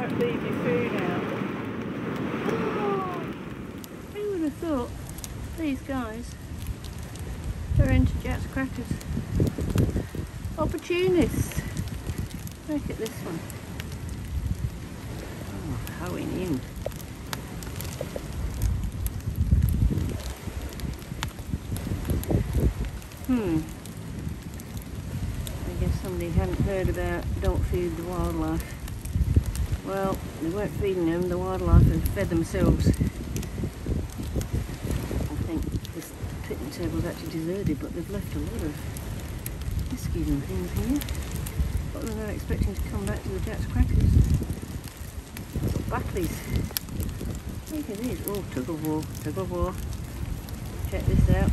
don't leave your food out. who would have thought these guys are into Jatz Crackers? Opportunists. Look at this one. Oh, hoeing in. Hmm. I guess somebody hadn't heard about don't feed the wildlife. Well, they weren't feeding them, the wildlife had fed themselves. I think this picnic table's actually deserted, but they've left a lot of whiskies and things here. But they're not expecting to come back to the Jatz Crackers. Buckleys. Look at these. Oh, tug of war, tug of war. Check this out.